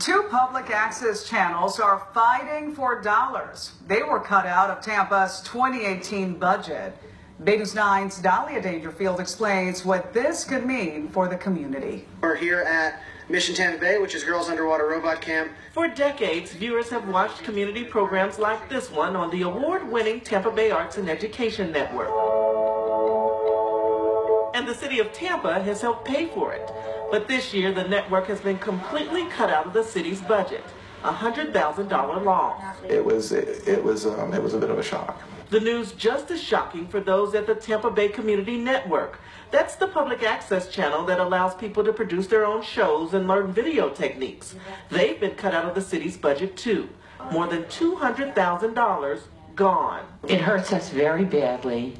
Two public access channels are fighting for dollars. They were cut out of Tampa's 2018 budget. Bay News 9's Dahlia Dangerfield explains what this could mean for the community. We're here at Mission Tampa Bay, which is Girls Underwater Robot Camp. For decades, viewers have watched community programs like this one on the award-winning Tampa Bay Arts and Education Network. And the city of Tampa has helped pay for it. But this year, the network has been completely cut out of the city's budget, a $100,000 loss. It was, it, it was, um, it was a bit of a shock. The news just as shocking for those at the Tampa Bay Community Network. That's the public access channel that allows people to produce their own shows and learn video techniques. They've been cut out of the city's budget too. More than $200,000 gone. It hurts us very badly.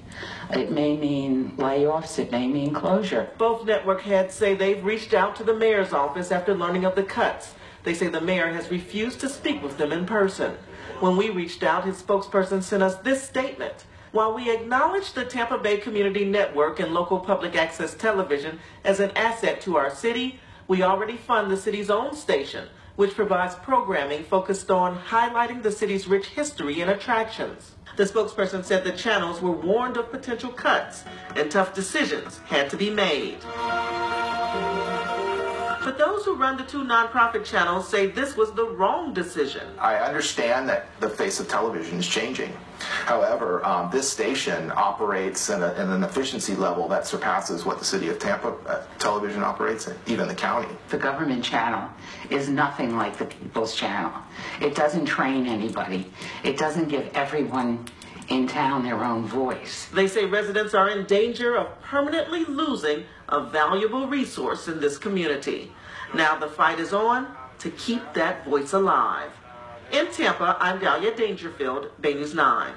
It may mean layoffs, it may mean closure. Both network heads say they've reached out to the mayor's office after learning of the cuts. They say the mayor has refused to speak with them in person. When we reached out, his spokesperson sent us this statement. While we acknowledge the Tampa Bay Community Network and local public access television as an asset to our city, we already fund the city's own station, which provides programming focused on highlighting the city's rich history and attractions. The spokesperson said the channels were warned of potential cuts and tough decisions had to be made. But those who run the two nonprofit channels say this was the wrong decision. I understand that the face of television is changing. However, um, this station operates at, a, at, an efficiency level that surpasses what the city of Tampa uh, television operates at, even the county. The government channel is nothing like the people's channel. It doesn't train anybody. It doesn't give everyone in town their own voice. They say residents are in danger of permanently losing a valuable resource in this community. Now the fight is on to keep that voice alive. In Tampa, I'm Dahlia Dangerfield, Bay News 9.